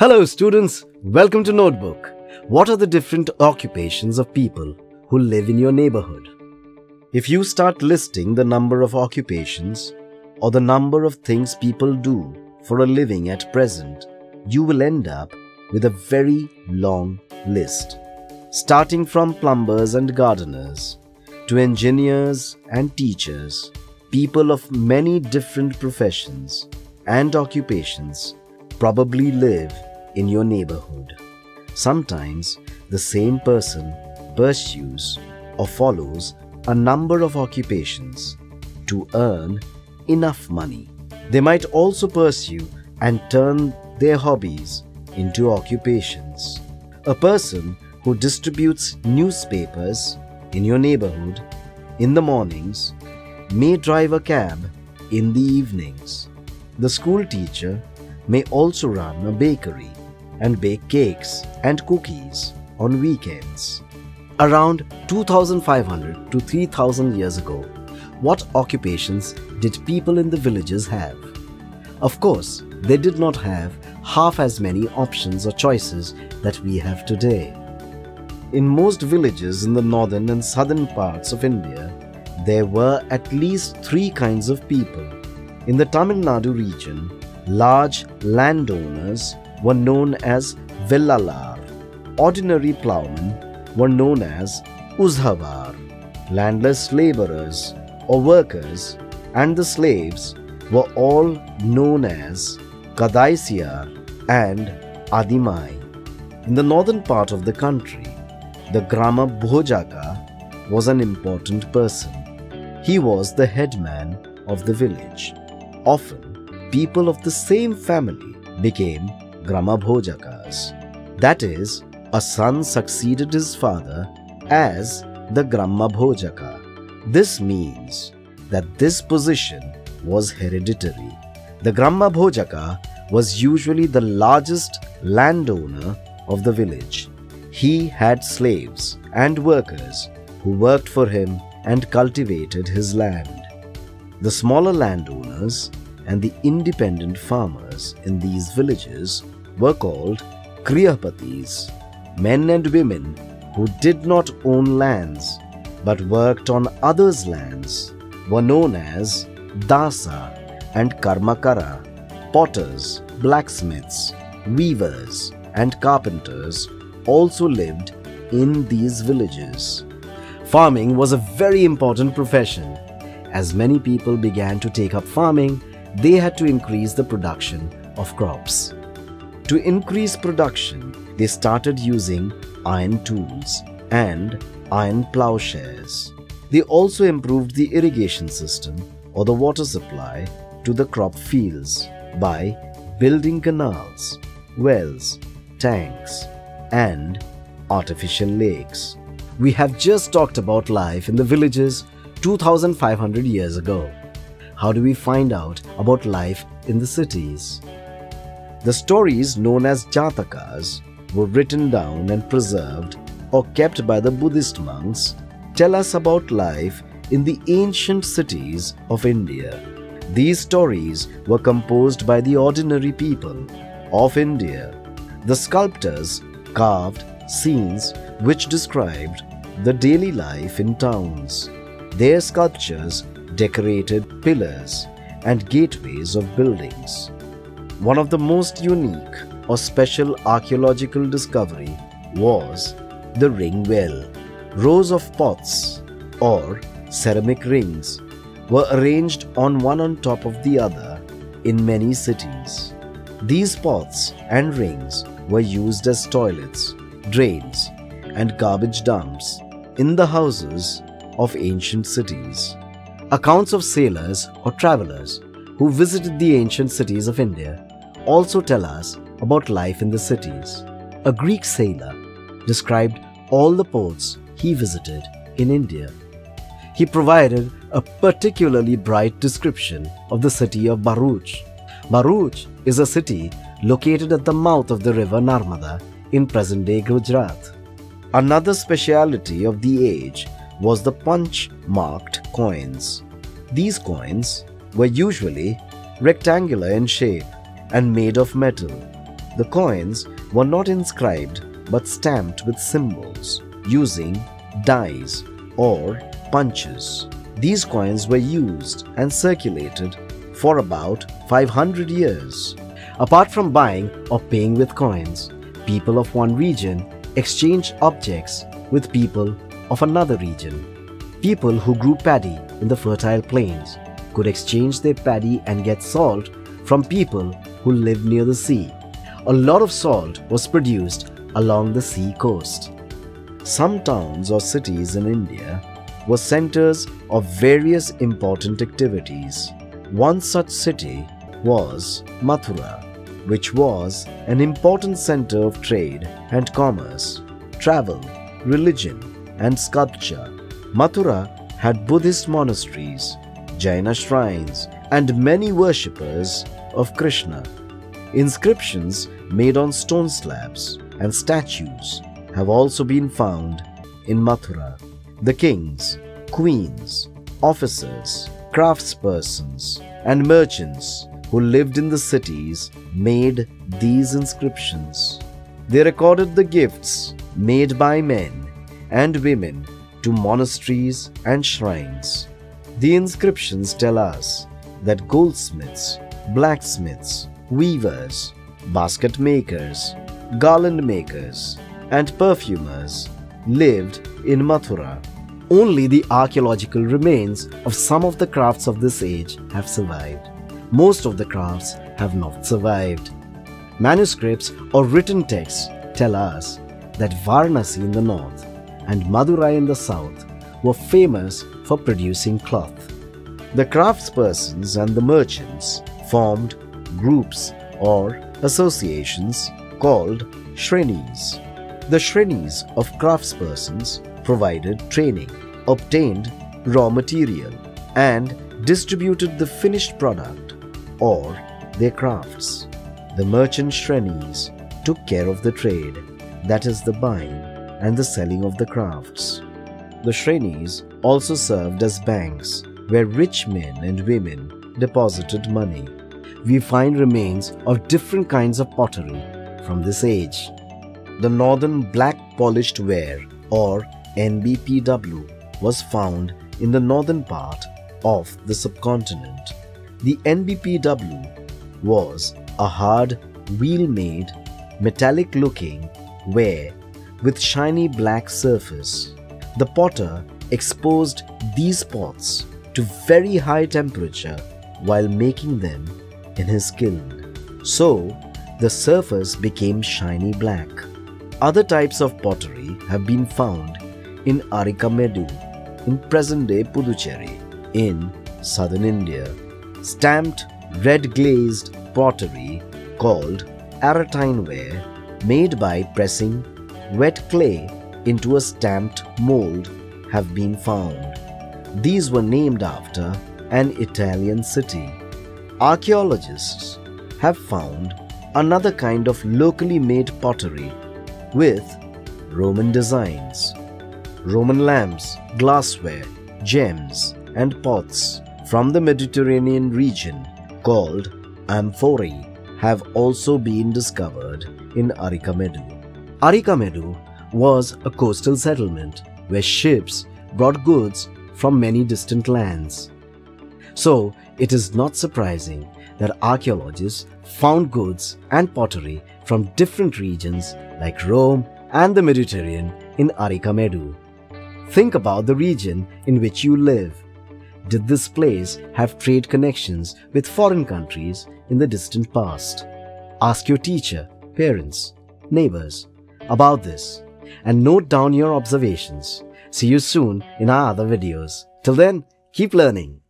Hello, students. Welcome to Notebook. What are the different occupations of people who live in your neighborhood? If you start listing the number of occupations or the number of things people do for a living at present, you will end up with a very long list. Starting from plumbers and gardeners to engineers and teachers, people of many different professions and occupations probably live in your neighborhood. Sometimes the same person pursues or follows a number of occupations to earn enough money. They might also pursue and turn their hobbies into occupations. A person who distributes newspapers in your neighborhood in the mornings may drive a cab in the evenings. The school teacher may also run a bakery and bake cakes and cookies on weekends. Around 2500 to 3000 years ago, what occupations did people in the villages have? Of course, they did not have half as many options or choices that we have today. In most villages in the northern and southern parts of India, there were at least three kinds of people. In the Tamil Nadu region, large landowners were known as Vellalar. Ordinary ploughmen were known as Uzhavar. Landless laborers or workers and the slaves were all known as Kadaisiar and Adimai. In the northern part of the country, the Grama Bhojaka was an important person. He was the headman of the village. Often, people of the same family became Grama Bhojakas. That is, a son succeeded his father as the Grama Bhojaka. This means that this position was hereditary. The Grama Bhojaka was usually the largest landowner of the village. He had slaves and workers who worked for him and cultivated his land. The smaller landowners and the independent farmers in these villages were called Grihapatis men and women who did not own lands but worked on others' lands were known as Dasa and Karmakara. Potters, blacksmiths, weavers, and carpenters also lived in these villages. Farming was a very important profession. As many people began to take up farming, they had to increase the production of crops. To increase production, they started using iron tools and iron plowshares. They also improved the irrigation system or the water supply to the crop fields by building canals, wells, tanks, and artificial lakes. We have just talked about life in the villages 2500 years ago. How do we find out about life in the cities? The stories known as Jatakas were written down and preserved or kept by the Buddhist monks tell us about life in the ancient cities of India. These stories were composed by the ordinary people of India. The sculptors carved scenes which described the daily life in towns. Their sculptures decorated pillars and gateways of buildings. One of the most unique or special archaeological discovery was the ring well. Rows of pots or ceramic rings were arranged on one on top of the other in many cities. These pots and rings were used as toilets, drains, and garbage dumps in the houses of ancient cities. Accounts of sailors or travelers who visited the ancient cities of India also tell us about life in the cities. A Greek sailor described all the ports he visited in India. He provided a particularly bright description of the city of Bharuch. Bharuch is a city located at the mouth of the river Narmada in present day Gujarat. Another speciality of the age was the punch marked coins. These coins were usually rectangular in shape and made of metal. The coins were not inscribed but stamped with symbols using dies or punches. These coins were used and circulated for about 500 years. Apart from buying or paying with coins, people of one region exchanged objects with people of another region. People who grew paddy in the fertile plains could exchange their paddy and get salt from people who lived near the sea. A lot of salt was produced along the sea coast. Some towns or cities in India were centers of various important activities. One such city was Mathura, which was an important center of trade and commerce, travel, religion, and sculpture. Mathura had Buddhist monasteries, Jaina shrines, and many worshippers of Krishna. Inscriptions made on stone slabs and statues have also been found in Mathura. The kings, queens, officers, craftspersons, and merchants who lived in the cities made these inscriptions. They recorded the gifts made by men and women to monasteries and shrines. The inscriptions tell us that goldsmiths, blacksmiths, weavers, basket makers, garland makers, and perfumers lived in Mathura. Only the archaeological remains of some of the crafts of this age have survived. Most of the crafts have not survived. Manuscripts or written texts tell us that Varanasi in the north and Madurai in the south were famous for producing cloth. The craftspersons and the merchants formed groups or associations called shrenis. The shrenis of craftspersons provided training, obtained raw material, and distributed the finished product or their crafts. The merchant shrenis took care of the trade, that is, the buying and the selling of the crafts. The shrenis also served as banks where rich men and women deposited money. We find remains of different kinds of pottery from this age. The northern black polished ware or NBPW was found in the northern part of the subcontinent. The NBPW was a hard, wheel made, metallic looking ware with shiny black surface. The potter exposed these pots to very high temperature while making them in his kiln. So, the surface became shiny black. Other types of pottery have been found in Arikamedu, in present-day Puducherry, in southern India. Stamped red glazed pottery called Arretine ware made by pressing wet clay into a stamped mold have been found. These were named after an Italian city. Archaeologists have found another kind of locally made pottery with Roman designs. Roman lamps, glassware, gems, and pots from the Mediterranean region called amphorae have also been discovered in Arikamedu. Arikamedu was a coastal settlement where ships brought goods from many distant lands. So, it is not surprising that archaeologists found goods and pottery from different regions like Rome and the Mediterranean in Arikamedu. Think about the region in which you live. Did this place have trade connections with foreign countries in the distant past? Ask your teacher, parents, neighbors about this and note down your observations. See you soon in our other videos. Till then, keep learning.